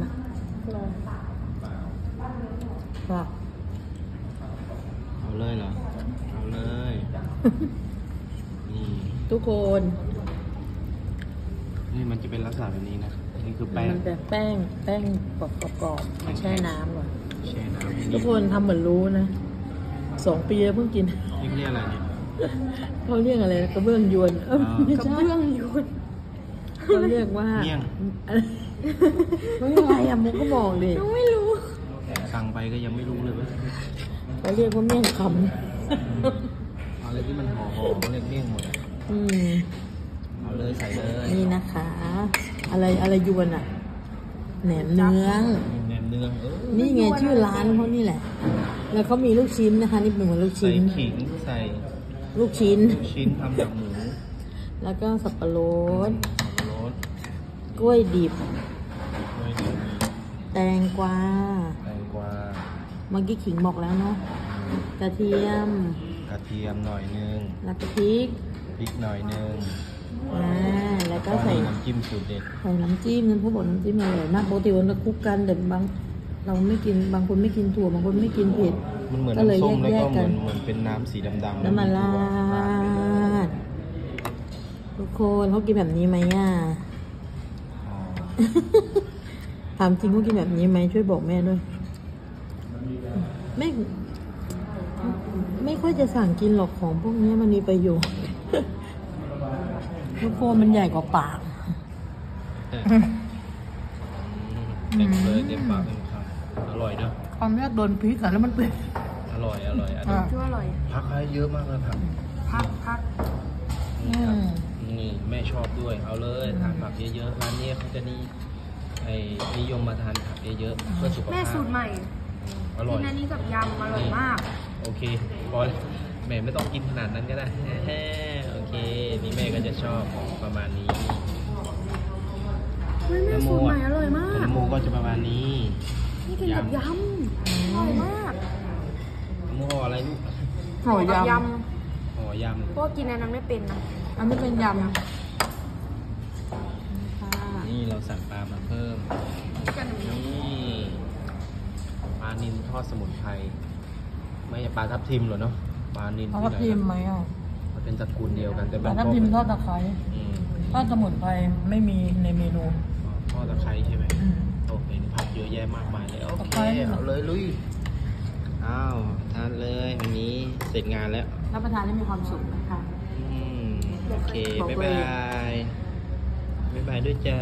เอาพอไหมลองเปล่าว่าเอาเลยเหรอ เอาเลย นี่ ทุกคน นี่มันจะเป็นลักษณะแบบนี้นะ นี่คือแป้ง มันจะแป้ง แป้งกรอบกรอบๆมาแช่น้ำก่อนแช่น้ำให้ทุกคนทำเหมือนรู้นะ สองปีแล้วเพิ่งกิน นี่เรียกอะไรเนี่ย เขาเรียกอะไรนะกระเบื้องยวนเอ้าอ่าไม่กระใช่ เบื้องอยู่ เขาเรียกว่าเมี่ยงอะไรเขาเรียกอะไรอะมุกก็บอกดิน้องไม่รู้ สั่งไปก็ยังไม่รู้เลยว่าเขาเรียกว่าเมี่ยงคอะไรที่มันห่อห่อๆเขาเรียกเมี่ยงหมดอะำอืมเอาเลยใส่เลยนี่นะคะ อะไรอะไรยวนอะแหนมเนื้อง แหนมเนืองเออนี่ไงชื่อร้านเขานี่แหละ แล้วเขามีลูกชิ้นนะคะ นี่เป็นเหมือนลูกใส่ชิ้น ขิงใส่ลูกชิ้นชิ้นทำจากหมูแล้วก็สับปะรดสับปะรด กล้วยดิบกล้วยดิบแตงกวา แตงกวาเมื่อกี้ขิงบอกแล้วเนาะ กระเทียม กระเทียมหน่อยนึงแล้วก็พริกพริกหน่อยนึงอ่าแล้วก็ใส่มีน้ำจิ้มสูตรเด็ดใส่น้ำจิ้มนั้นเขาบอกน้ำจิ้มอร่อยมากปกติวันเราคลุกกันแต่บาง เราไม่กิน บางคนไม่กินถั่ว บางคนไม่กินเผ็ด มันเหมือนก็เลยน้ำส้มแล้วแยก็กๆเหกัมือนนเหมือนเป็นน้ำสีดำๆแล้วมาราดทุกคนเขากินแบบนี้ไหมอะอ๋อ ถามจริงเขากินแบบนี้ไหมช่วยบอกแม่ด้วยไม่ไม่ค่อยจะสั่งกินหรอกของพวกนี้มันมีประโยชน์ทุกคนมันใหญ่กว่าปากเต็มเลยเต็มปากเต็มคำอร่อยนะความแรกโดนพริกอะแล้วมันเป็นอร่อยอร่อยอันอะนี้ชื่ออร่อยผักให้เยอะมากเลยผักพักพัก ชอบด้วย เอาเลยทานผักเยอะๆร้านนี้เขาจะนี่ไอ้นิยมมาทานผักเยอะๆเพื่อสุขภาพแม่สูตรใหม่อร่กิอยนอันนี้กับยำอร่อยมาก โอเคพอแม่ไม่ต้องกินขนาดนั้นก็ได้โอเคนี่แม่ก็จะชอบประมาณนี้เฮ้ยแม่สูตรใหม่อร่อยมาขนกมโมก็จะประมาณนี้นี่กินกับยำอร่อยมากขนมโมห่ออะไรลูกห่อยกับยห่อยำเพราะว่ากินอันนั้นไม่เป็นนะำอันนี้เป็นยำค่ะำนี่เรา สั่งปลามาเพิ่มกันหนูนี่ปลานิลทอดสมุนไพรไม่ใช่ปลาทับทิมเหรอเนาะปลานิลเอาที่ทับไหนทิมไหมอะมันเป็นตระกูลเดียวกันแต่แต่มันทับทิมทอดตะไคร้อืมทอดสมุนไพรไม่มีในเมนูทอดตะไคร้ใช่ไหมอืมโอเคผักเยอะแยะมากมายเลยโอ้ตะไคร้นี่เหรอเอาเลยลุยอ้าวทานเลยวันนี้เสร็จงานแล้วรับประทานได้มีความสุขนะคะอืมโอเคบอกบ๊ายเลยบายบ๊ายบายด้วยจ้า